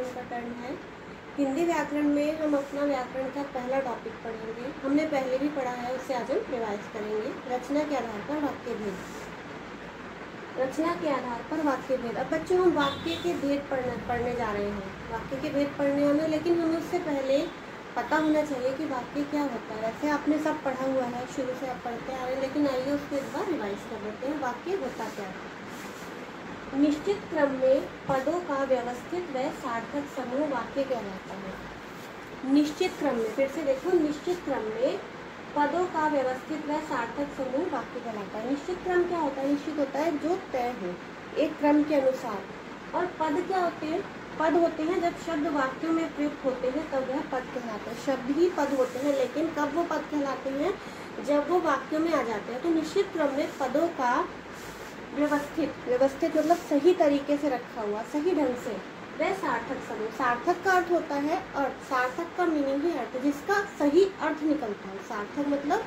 व्याकरण का टर्न है। हिंदी व्याकरण में हम अपना व्याकरण का पहला टॉपिक पढ़ेंगे। हमने पहले भी पढ़ा है उससे आज हम रिवाइज करेंगे। रचना के आधार पर वाक्य भेद। रचना के आधार पर वाक्य भेद। अब बच्चों, हम वाक्य के भेद पढ़ने पढ़ने जा रहे हैं। वाक्य के भेद पढ़ने हमें लेकिन हमें उससे पहले पता होना चाहिए कि वाक्य क्या होता है। वैसे आपने सब पढ़ा हुआ है, शुरू से आप पढ़ते आ रहे हैं, लेकिन आइए उसको एक बार रिवाइज कर लेते हैं, वाक्य होता क्या है। निश्चित क्रम में पदों का व्यवस्थित व सार्थक समूह वाक्य कहलाता है। निश्चित क्रम में, फिर से देखो निश्चित क्रम में पदों का व्यवस्थित व सार्थक समूह वाक्य कहलाता है। निश्चित क्रम क्या होता है? निश्चित होता है जो तय हो, एक क्रम के अनुसार। और पद क्या होते हैं? पद होते हैं जब शब्द वाक्यों में प्रयुक्त होते हैं, तब वह पद कहलाते हैं। शब्द ही पद होते हैं, लेकिन कब वो पद कहलाते हैं? जब वो वाक्यों में आ जाते हैं। तो निश्चित क्रम में पदों का व्यवस्थित। व्यवस्थित मतलब सही तरीके से रखा हुआ, सही ढंग से। वह सार्थक समूह। सार्थक का अर्थ होता है अर्थ। सार्थक का मीनिंग है अर्थ, जिसका सही अर्थ निकलता है। सार्थक मतलब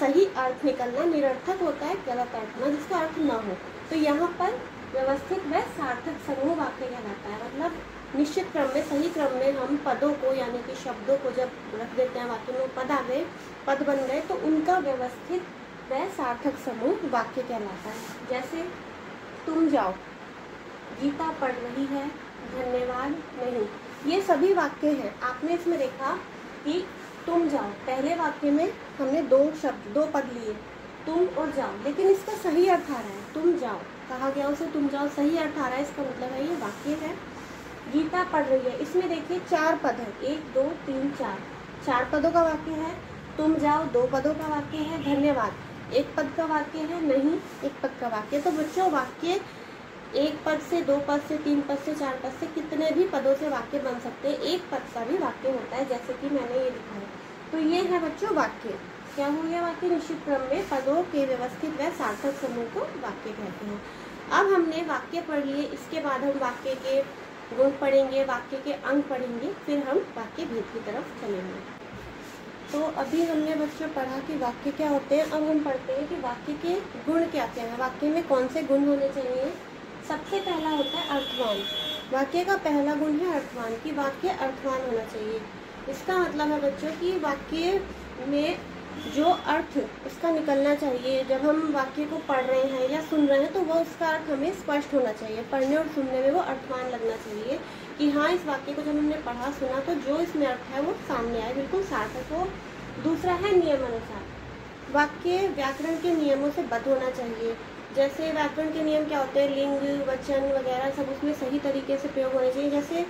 सही अर्थ निकलना, निरर्थक होता है, गलत अर्थ ना जिसका अर्थ ना हो। तो यहाँ पर व्यवस्थित व सार्थक समूह वाक्य कहलाता है। मतलब निश्चित क्रम में, सही क्रम में हम पदों को, यानी कि शब्दों को जब रख देते हैं वाक्य में, पद आ गए, पद बन गए तो उनका व्यवस्थित व सार्थक समूह वाक्य कहलाता है। जैसे, तुम जाओ। गीता पढ़ रही है, धन्यवाद नहीं। ये सभी वाक्य हैं। आपने इसमें देखा कि तुम जाओ। पहले वाक्य में हमने दो शब्द, दो पद लिए। तुम और जाओ। लेकिन इसका सही अर्थ आ रहा है, तुम जाओ। कहा गया उसे, तुम जाओ। सही अर्थ आ रहा है, इसका मतलब है ये वाक्य है। गीता पढ़ रही है। इसमें देखिए, चार पद है। एक, दो, तीन, चार। चार पदों का वाक्य है, तुम जाओ। दो पदों का वाक्य है, धन्यवाद। एक पद का वाक्य है, नहीं, एक पद का वाक्य तो बच्चों, वाक्य एक पद से, दो पद से, तीन पद से, चार पद से कितने भी पदों से वाक्य बन सकते हैं, एक पद का भी वाक्य होता है, जैसे कि मैंने ये लिखा है। तो ये है बच्चों वाक्य। क्या हो गया वाक्य? निश्चित क्रम में पदों के व्यवस्थित व सार्थक समूह को वाक्य कहते हैं। अब हमने वाक्य पढ़ लिए, इसके बाद हम वाक्य के गुण पढ़ेंगे, वाक्य के अंग पढ़ेंगे, फिर हम वाक्य भेद की तरफ़ चलेंगे। तो अभी हमने बच्चों पढ़ा कि वाक्य क्या होते हैं, अब हम पढ़ते हैं कि वाक्य के गुण क्या क्या हैं। वाक्य में कौन से गुण होने चाहिए? सबसे पहला होता है अर्थवान। वाक्य का पहला गुण है अर्थवान, कि वाक्य अर्थवान होना चाहिए। इसका मतलब है बच्चों कि वाक्य में जो अर्थ उसका निकलना चाहिए। जब हम वाक्य को पढ़ रहे हैं या सुन रहे हैं तो वह उसका अर्थ हमें स्पष्ट होना चाहिए। पढ़ने और सुनने में वो अर्थवान लगना चाहिए। कि हाँ इस वाक्य को जब हमने पढ़ा, सुना तो जो इसमें अर्थ है वो सामने आए, बिल्कुल सार्थक हो। दूसरा है नियम अनुसार वाक्य व्याकरण के नियमों से बद होना चाहिए। जैसे व्याकरण के नियम क्या होते हैं? लिंग, वचन वगैरह सब उसमें सही तरीके से प्रयोग होने चाहिए। जैसे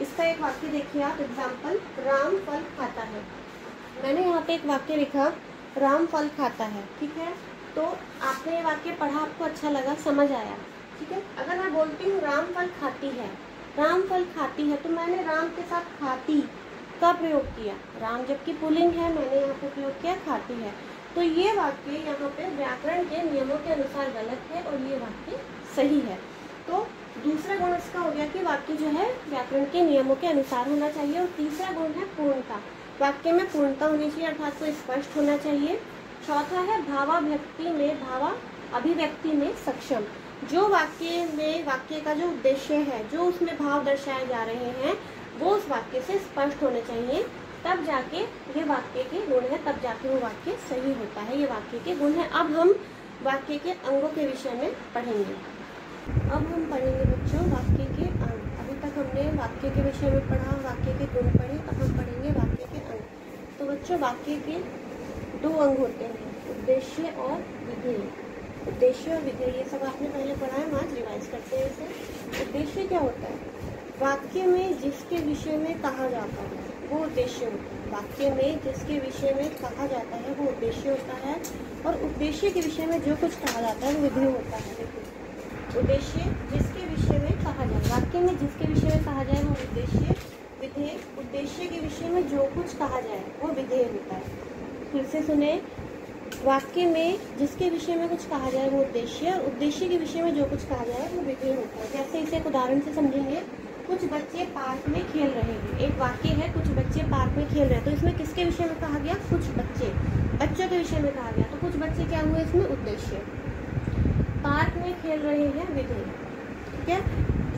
इसका एक वाक्य देखिए आप एग्ज़ाम्पल राम फल खाता है। मैंने यहाँ पे एक वाक्य लिखा, राम फल खाता है, ठीक है? तो आपने ये वाक्य पढ़ा, आपको अच्छा लगा, समझ आया, ठीक है? अगर मैं बोलती हूँ राम फल खाती है राम फल खाती है तो मैंने राम के साथ खाती का प्रयोग किया। राम जबकि पुलिंग है, मैंने यहाँ पे प्रयोग किया, खाती है। तो ये वाक्य यहाँ पे व्याकरण के नियमों के अनुसार गलत है और ये वाक्य सही है। तो दूसरा गुण इसका हो गया कि वाक्य जो है व्याकरण के नियमों के अनुसार होना चाहिए और तीसरा गुण है पूर्णता। वाक्य में पूर्णता होनी चाहिए अर्थात को स्पष्ट होना चाहिए। चौथा है भावाभिव्यक्ति में भावा अभिव्यक्ति में सक्षम। जो वाक्य में, वाक्य का जो उद्देश्य है, जो उसमें भाव दर्शाए जा रहे हैं, वो उस वाक्य से स्पष्ट होने चाहिए। तब जाके ये वाक्य के गुण है, तब जाके वो वाक्य सही होता है। ये वाक्य के गुण है। अब हम वाक्य के अंगों के विषय में पढ़ेंगे। अब हम पढ़ेंगे बच्चों वाक्य के अंग। अभी तक हमने वाक्य के विषय में पढ़ा, वाक्य के गुण पढ़े, अब हम पढ़ेंगे वाक्य के अंग। तो बच्चों, वाक्य के दो अंग होते हैं, उद्देश्य और विधेय। उद्देश्य और विधेय ये सब आपने पहले पढ़ा है आज रिवाइज करते हैं इसे। उद्देश्य क्या होता है? वाक्य में जिसके विषय में कहा जाता है, वो उद्देश्य होता है। वाक्य में जिसके विषय में कहा जाता है, वो उद्देश्य होता है। और उद्देश्य के विषय में जो कुछ कहा जाता है, वो विधेय होता है। उद्देश्य जिसके विषय में कहा जाए, वाक्य में जिसके विषय में कहा जाए, वो उद्देश्य विधेय उद्देश्य के विषय में जो कुछ कहा जाए, वो विधेय होता है। फिर से सुने वाक्य में जिसके विषय में कुछ कहा जाए वो उद्देश्य और उद्देश्य के विषय में जो कुछ कहा जाए वो विधेय होता है। जैसे इसे एक उदाहरण से समझेंगे, कुछ बच्चे पार्क में खेल रहे हैं। एक वाक्य है, कुछ बच्चे पार्क में खेल रहे हैं। तो इसमें किसके विषय में कहा गया? कुछ बच्चे। बच्चों के विषय में कहा गया। तो कुछ बच्चे क्या हुए इसमें? उद्देश्य। पार्क में खेल रहे हैं विधेय ठीक है?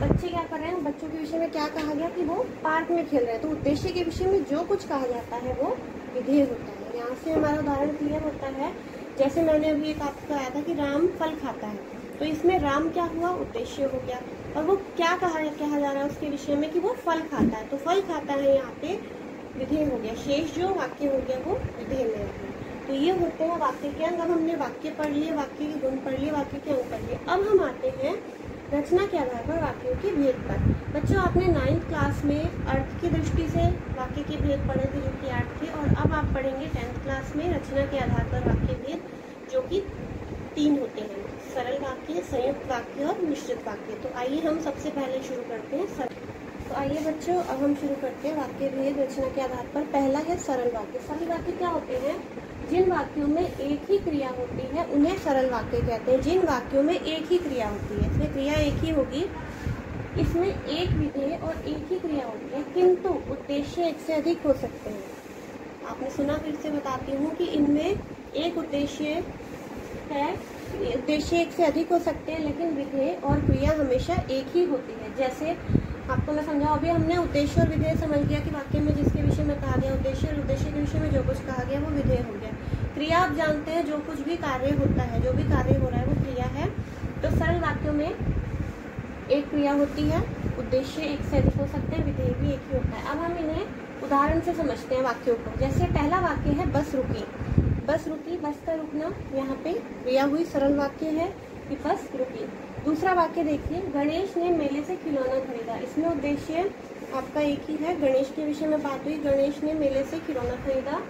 बच्चे क्या कर रहे हैं? बच्चों के विषय में क्या कहा गया कि वो पार्क में खेल रहे हैं। तो उद्देश्य के विषय में जो कुछ कहा जाता है वो विधेय होता है। से हमारा उदाहरण क्लियर होता है। जैसे मैंने अभी एक आपको कहा था कि राम फल खाता है। तो इसमें राम क्या हुआ? उद्देश्य हो गया। और वो क्या कहा कहा जा रहा है उसके विषय में कि वो फल खाता है। तो फल खाता है यहाँ पे विधेय हो गया। शेष जो वाक्य हो गया वो विधेय में हो। गया तो ये होते हैं वाक्य के अंग। अब हमने वाक्य पढ़ लिए, वाक्य के गुण पढ़ लिए, वाक्य के अंग पढ़ लिए। अब हम आते हैं रचना के आधार पर वाक्यों के भेद पर। बच्चों, आपने नाइन्थ क्लास में अर्थ की दृष्टि से वाक्य के भेद पढ़े थे जो कि आठ थे, और अब आप पढ़ेंगे टेंथ क्लास में रचना के आधार पर वाक्य भेद, जो कि तीन होते हैं। सरल वाक्य, संयुक्त वाक्य और मिश्रित वाक्य। तो आइए हम सबसे पहले शुरू करते हैं सरल तो आइए बच्चों, अब हम शुरू करते हैं वाक्य भेद रचना के आधार पर। पहला है सरल वाक्य। सरल वाक्य क्या होते हैं? जिन वाक्यों में एक ही क्रिया होती है, उन्हें सरल वाक्य कहते हैं। जिन वाक्यों में एक ही क्रिया होती है, इसमें क्रिया एक ही होगी। इसमें एक विधेय और एक ही क्रिया होती है, किंतु उद्देश्य एक से अधिक हो सकते हैं। आपने सुना, फिर से बताती हूँ कि इनमें एक उद्देश्य है, उद्देश्य एक से अधिक हो सकते हैं, लेकिन विधेय और क्रिया हमेशा एक ही होती है। जैसे आपको मैं समझाऊँ, अभी हमने उद्देश्य और विधेय समझ लिया कि वाक्य में जिसके विषय में कहा गया, उद्देश्य और उद्देश्य के विषय में जो कुछ कहा गया, वो विधेय हो गया। क्रिया आप जानते हैं, जो कुछ भी कार्य होता है, जो भी कार्य हो रहा है, वो क्रिया है। तो सरल वाक्यों में एक क्रिया होती है, उद्देश्य एक से अधिक हो सकते हैं, विधेय भी एक ही होता है। अब हम इन्हें उदाहरण से समझते हैं वाक्यों को। जैसे पहला वाक्य है, बस रुकी। बस रुकी, बस का रुकना, यहाँ पे क्रिया हुई, सरल वाक्य है कि बस रुकी। दूसरा वाक्य देखिए, गणेश ने मेले से खिलौना खरीदा। इसमें उद्देश्य आपका एक ही है, गणेश के विषय में बात हुई, गणेश ने मेले से खिलौना खरीदा।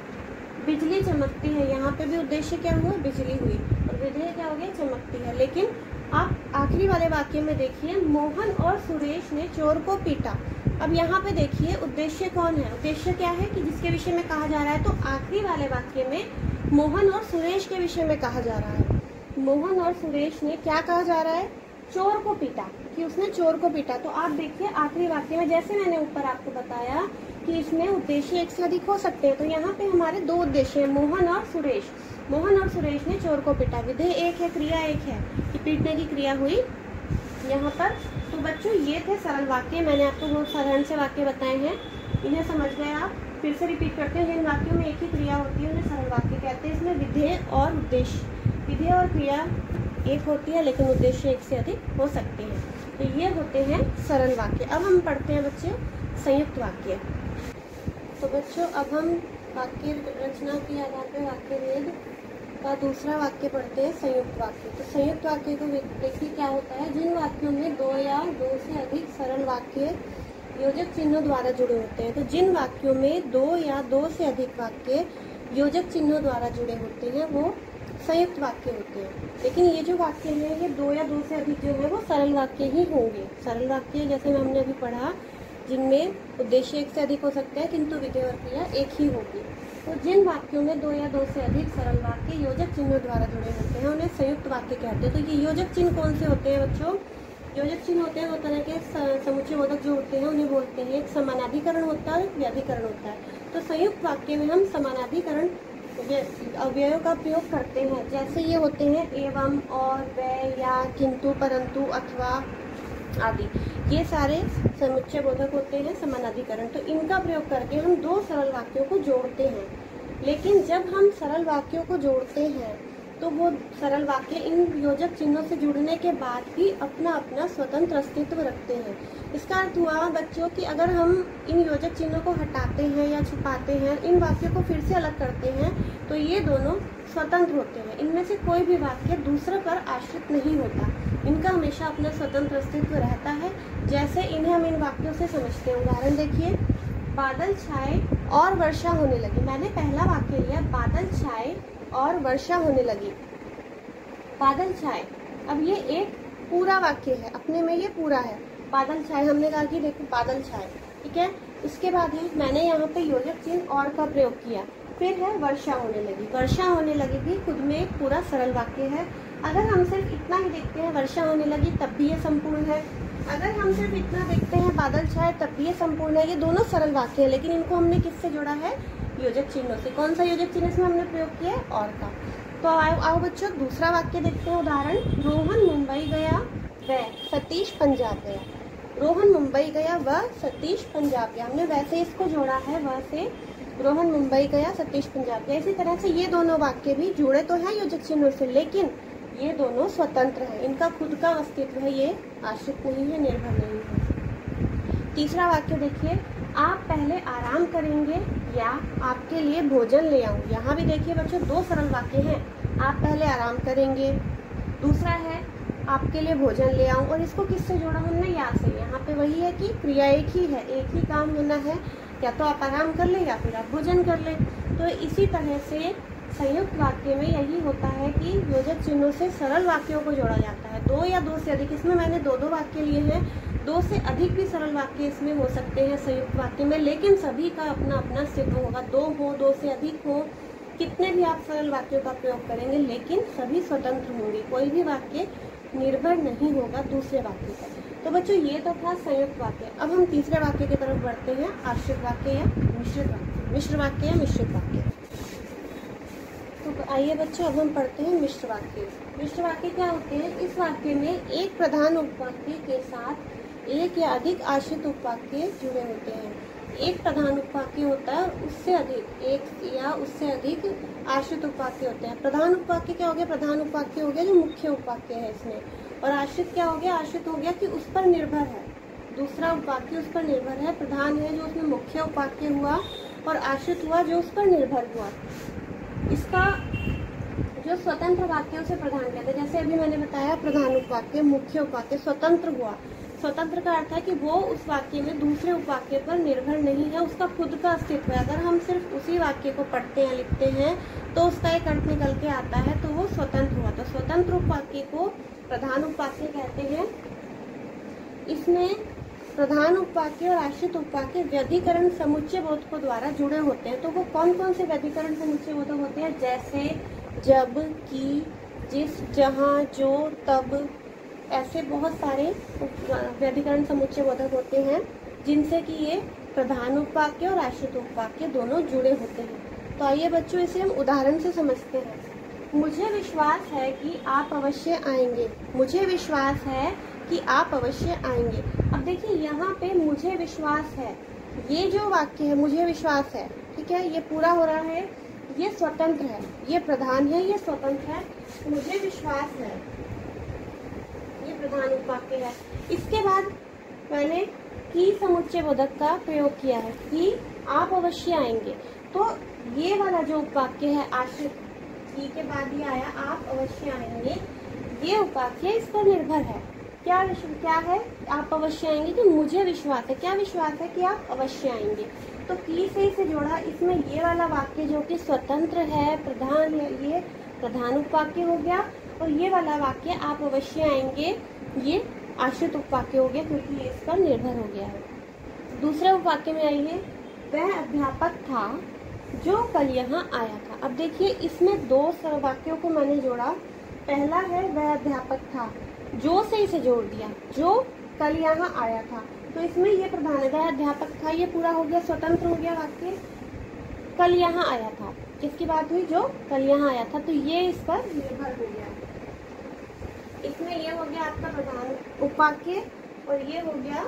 बिजली चमकती है, यहाँ पे भी उद्देश्य क्या हुआ? बिजली हुई। और विधेय क्या हो गया चमकती है। लेकिन आप आखिरी वाले वाक्य में देखिए, मोहन और सुरेश ने चोर को पीटा। अब यहाँ पे देखिए, उद्देश्य कौन है? उद्देश्य क्या है कि जिसके विषय में कहा जा रहा है? तो आखिरी वाले वाक्य में मोहन और सुरेश के विषय में कहा जा रहा है। मोहन और सुरेश ने क्या कहा जा रहा है? चोर को पीटा, कि उसने चोर को पीटा। तो आप देखिए, आखिरी वाक्य में जैसे मैंने ऊपर आपको बताया कि इसमें उद्देश्य एक से अधिक हो सकते हैं। तो यहाँ पे हमारे दो उद्देश्य हैं, मोहन और सुरेश। मोहन और सुरेश ने चोर को पिटा। विधेय एक है, क्रिया एक है। कि पीटने की क्रिया हुई यहाँ पर। तो बच्चों, ये थे सरल वाक्य। मैंने आपको बहुत साधारण से वाक्य बताए हैं। इन्हें समझ गए आप। फिर से रिपीट करते हैं। जिन वाक्यों में एक ही क्रिया होती है, उन्हें सरल वाक्य कहते हैं। इसमें विधेय और उद्देश्य। विधेय और क्रिया एक होती है, लेकिन उद्देश्य एक से अधिक हो सकते हैं। तो ये होते हैं सरल वाक्य। अब हम पढ़ते हैं बच्चे, संयुक्त वाक्य। तो बच्चों, अब हम वाक्य रचना के आधार पर वाक्य वेद का दूसरा वाक्य पढ़ते हैं, संयुक्त वाक्य। तो संयुक्त वाक्य को देखिए क्या होता है। जिन वाक्यों में दो या दो से अधिक सरल वाक्य योजक चिन्हों द्वारा जुड़े होते हैं तो जिन वाक्यों में दो या दो से अधिक वाक्य योजक चिन्हों द्वारा जुड़े होते हैं, वो संयुक्त वाक्य होते हैं। लेकिन ये जो वाक्य है, ये दो या दो से अधिक जो है, वो सरल वाक्य ही होंगे। सरल वाक्य, जैसे हमने अभी पढ़ा जिनमें उद्देश्य एक से अधिक हो सकते हैं, किंतु विधेय और क्रिया एक ही होगी। तो जिन वाक्यों में दो या दो से अधिक सरल वाक्य योजक चिन्हों द्वारा जुड़े होते हैं, उन्हें संयुक्त वाक्य कहते हैं। तो ये योजक चिन्ह कौन से होते हैं बच्चों? योजक चिन्ह होते हैं, वो तरह के समुचे बोधक जो होते हैं, उन्हें बोलते हैं। एक समानाधिकरण होता है, व्याधिकरण होता है। तो संयुक्त वाक्य में हम समानाधिकरण अव्ययों का प्रयोग करते हैं। जैसे ये होते हैं, एवं, और, व, या, किंतु, परंतु, अथवा, आदि। ये सारे समुच्चय बोधक होते हैं, समानाधिकरण। तो इनका प्रयोग करके हम दो सरल वाक्यों को जोड़ते हैं। लेकिन जब हम सरल वाक्यों को जोड़ते हैं तो वो सरल वाक्य इन योजक चिन्हों से जुड़ने के बाद भी अपना अपना स्वतंत्र अस्तित्व रखते हैं। इसका अर्थ हुआ, बच्चों, कि अगर हम इन योजक चिन्हों को हटाते हैं या छुपाते हैं, इन वाक्यों को फिर से अलग करते हैं तो ये दोनों स्वतंत्र होते हैं। इनमें से कोई भी वाक्य दूसरे पर आश्रित नहीं होता। इनका हमेशा अपना स्वतंत्र अस्तित्व रहता है। जैसे इन्हें हम इन वाक्यों से समझते हैं। उदाहरण देखिए, बादल छाए और वर्षा होने लगी। मैंने पहला वाक्य लिया, बादल छाए और वर्षा होने लगी। बादल छाए। अब ये एक पूरा वाक्य है। अपने में ये पूरा है। बादल छाए, हमने कहा कि देखो, बादल छाए। ठीक है? इसके बाद है मैंने यहाँ पे योजक चिन्ह और का प्रयोग किया। फिर है, वर्षा होने लगी। वर्षा होने लगी भी खुद में एक पूरा सरल वाक्य है। अगर हम सिर्फ़ इतना ही देखते हैं, वर्षा होने लगी, तब भी ये संपूर्ण है। अगर हम सिर्फ़ इतना देखते हैं, बादल छाए, तब भी ये संपूर्ण है। ये दोनों सरल वाक्य है, लेकिन इनको हमने किससे जोड़ा है? योजक चिन्हों से। कौन सा योजक चिन्ह इसमें हमने प्रयोग किया है? और का। तो आओ आओ बच्चों, दूसरा वाक्य देखते हैं। उदाहरण, रोहन मुंबई गया व सतीश पंजाब गया। रोहन मुंबई गया, वह सतीश पंजाब गया। हमने वैसे इसको जोड़ा है, वह से रोहन मुंबई गया, सतीश पंजाब गया। इसी तरह से ये दोनों वाक्य भी जुड़े तो हैं योजक चिन्हों से, लेकिन ये दोनों स्वतंत्र हैं। इनका खुद का अस्तित्व है, ये आश्रित नहीं है निर्भर नहीं है। तीसरा वाक्य देखिए, आप पहले आराम करेंगे या आपके लिए भोजन ले आऊँ? यहाँ भी देखिए बच्चों, दो सरल वाक्य हैं। आप पहले आराम करेंगे, दूसरा है आपके लिए भोजन ले आऊँ। और इसको किससे जोड़ा? हमने या से। यहाँ पे वही है कि क्रिया एक ही है, एक ही काम होना है। या तो आप आराम कर ले या फिर आप भोजन कर ले। तो इसी तरह से संयुक्त वाक्य में यही होता है कि योजक चिन्हों से सरल वाक्यों को जोड़ा जाता है। दो या दो से अधिक, इसमें मैंने दो दो वाक्य लिए हैं। दो से अधिक भी सरल वाक्य इसमें हो सकते हैं संयुक्त वाक्य में, लेकिन सभी का अपना अपना सिद्ध होगा। दो हो, दो से अधिक हो, कितने भी आप सरल वाक्यों का प्रयोग करेंगे, लेकिन सभी स्वतंत्र होंगे। कोई भी वाक्य निर्भर नहीं होगा दूसरे वाक्य पर। तो बच्चों, ये तो था संयुक्त वाक्य। अब हम तीसरे वाक्य की तरफ़ बढ़ते हैं। आश्रित वाक्य या मिश्रित वाक्य? मिश्र वाक्य या मिश्रित वाक्य? आइए बच्चों, अब हम पढ़ते हैं मिश्र वाक्य। मिश्र वाक्य क्या होते हैं? इस वाक्य में एक प्रधान उपवाक्य के साथ एक या अधिक आश्रित उपवाक्य जुड़े होते हैं। एक प्रधान उपवाक्य होता है, उससे अधिक, एक या उससे अधिक आश्रित उपवाक्य होते हैं। प्रधान उपवाक्य क्या हो गया? प्रधान उपवाक्य हो गया जो मुख्य उपवाक्य है इसमें। और आश्रित क्या हो गया? आश्रित हो गया कि उस पर निर्भर है। दूसरा उपवाक्य उस पर निर्भर है, प्रधान है जो उसमें मुख्य उपवाक्य हुआ और आश्रित हुआ जो उस पर निर्भर हुआ। इसका जो स्वतंत्र वाक्यों से प्रधान कहते हैं। जैसे अभी मैंने बताया, प्रधान उपवाक्य, मुख्य उपवाक्य स्वतंत्र हुआ। स्वतंत्र का अर्थ है कि वो उस वाक्य में दूसरे उपवाक्य पर निर्भर नहीं है, उसका खुद का अस्तित्व है। अगर हम सिर्फ़ उसी वाक्य को पढ़ते हैं, लिखते हैं तो उसका एक अर्थ निकल के आता है तो वो स्वतंत्र हुआ। तो स्वतंत्र उपवाक्य को प्रधान उपवाक्य कहते हैं। इसमें प्रधान उपवाक्य और आश्रित उपवाक्य व्यधिकरण समुच्चय बोध को द्वारा जुड़े होते हैं। तो वो कौन कौन से व्यधिकरण समुच्चय बोध होते हैं? जैसे जब की जिस जहाँ जो, तब ऐसे बहुत सारे व्यधिकरण समुच्चय बोधक होते हैं, जिनसे कि ये प्रधान उपवाक्य और आश्रित उपवाक्य दोनों जुड़े होते हैं। तो आइए बच्चों, इसे हम उदाहरण से समझते हैं। मुझे विश्वास है कि आप अवश्य आएँगे। मुझे विश्वास है कि आप अवश्य आएँगे। अब देखिए, यहाँ पे मुझे विश्वास है। ये जो वाक्य है, मुझे विश्वास है। ठीक है? ये पूरा हो रहा है। ये स्वतंत्र है। ये प्रधान है, ये स्वतंत्र है। मुझे विश्वास है। ये प्रधान उपवाक्य है। इसके बाद मैंने की समुच्चय बोधक का प्रयोग किया है कि आप अवश्य आएँगे। तो ये वाला जो उपवाक्य है, आश्रित की के बाद ये आया, आप अवश्य आएँगे। ये उपाख्य इस पर निर्भर है। क्या क्या है? आप अवश्य आएँगे कि मुझे विश्वास है। क्या विश्वास है कि आप अवश्य आएँगे? तो की से इसे जोड़ा। इसमें ये वाला वाक्य जो कि स्वतंत्र है, प्रधान है, ये प्रधान उपवाक्य हो गया। और ये वाला वाक्य आप अवश्य आएँगे। ये आश्रित उपवाक्य हो गया क्योंकि ये इस पर निर्भर हो गया है। दूसरे उपवाक्य में आइए। वह अध्यापक था जो कल यहाँ आया था। अब देखिए, इसमें दो वाक्यों को मैंने जोड़ा। पहला है, वह अध्यापक था जो से इसे जोड़ दिया, जो कल यहाँ आया था। तो इसमें ये प्रधान है, अध्यापक था, ये पूरा हो गया, स्वतंत्र हो गया वाक्य। कल यहाँ आया था, किसकी बात हुई? जो कल यहाँ आया था तो ये इस पर निर्भर हो गया। इसमें ये हो गया आपका प्रधान उपाक्य, और ये हो गया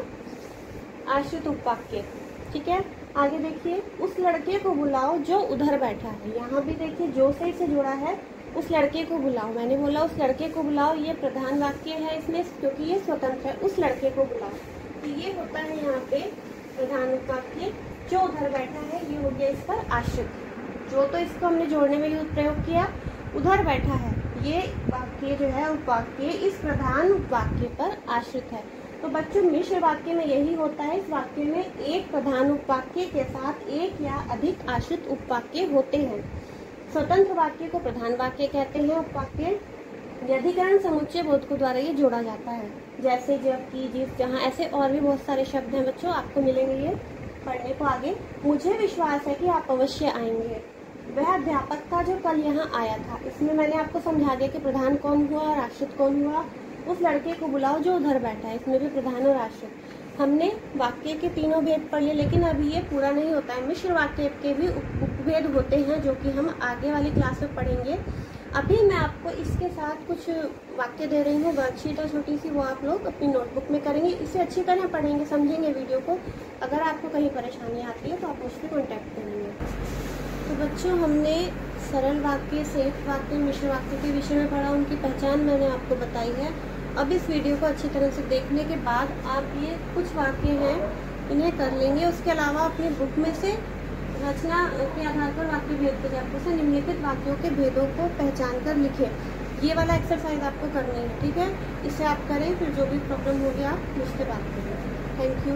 आश्रित उपाक्य। ठीक है? आगे देखिए, उस लड़के को बुलाओ जो उधर बैठा है। यहाँ भी देखिए, जो से इसे जुड़ा है, उस लड़के को बुलाओ। मैंने बोला, उस लड़के को बुलाओ, ये प्रधान वाक्य है इसमें, क्योंकि ये स्वतंत्र है, उस लड़के को बुलाओ। तो ये होता है यहाँ पे प्रधान वाक्य, जो उधर बैठा है, ये हो गया इस पर आश्रित। जो तो इसको हमने जोड़ने में यूज़ प्रयोग किया, उधर बैठा है। ये वाक्य जो है, उपवाक्य, इस प्रधान वाक्य पर आश्रित है। तो बच्चों, मिश्र वाक्य में यही होता है, इस वाक्य में एक प्रधान उपवाक्य के साथ एक या अधिक आश्रित उपवाक्य होते हैं। स्वतंत्र वाक्य को प्रधान वाक्य कहते हैं, उपवाक्य। व्यधिकरण समुच्चय बोध को द्वारा ये जोड़ा जाता है। जैसे जब की जिस जहाँ ऐसे और भी बहुत सारे शब्द हैं बच्चों, आपको मिलेंगे ये पढ़ने को आगे। मुझे विश्वास है कि आप अवश्य आएँगे। वह अध्यापक था जो कल यहाँ आया था। इसमें मैंने आपको समझा दिया कि प्रधान कौन हुआ और आश्रित कौन हुआ। उस लड़के को बुलाओ जो उधर बैठा है। इसमें भी प्रधान और आश्रित। हमने वाक्य के तीनों भेद पढ़ लिए, लेकिन अभी ये पूरा नहीं होता है। मिश्र वाक्य के भी उपभेद होते हैं, जो कि हम आगे वाली क्लास में पढ़ेंगे। अभी मैं आपको इसके साथ कुछ वाक्य दे रही हूँ वर्कशीट है छोटी सी वो आप लोग अपनी नोटबुक में करेंगे। इसे अच्छी तरह पढ़ेंगे, समझेंगे वीडियो को। अगर आपको कहीं परेशानी आती है तो आप मुझसे कॉन्टैक्ट करेंगे। तो बच्चों, हमने सरल वाक्य सेठ वाक्य, मिश्र वाक्य के विषय में पढ़ा, उनकी पहचान मैंने आपको बताई है। अब इस वीडियो को अच्छी तरह से देखने के बाद आप ये कुछ वाक्य हैं, इन्हें कर लेंगे। उसके अलावा अपनी बुक में से रचना के आधार पर वाक्य भेद के चैप्टर से निम्नलिखित वाक्यों के भेदों को पहचान कर लिखे। ये वाला एक्सरसाइज आपको करनी है, ठीक है? इसे आप करें, फिर जो भी प्रॉब्लम होगी आप मुझसे बात करें। Thank you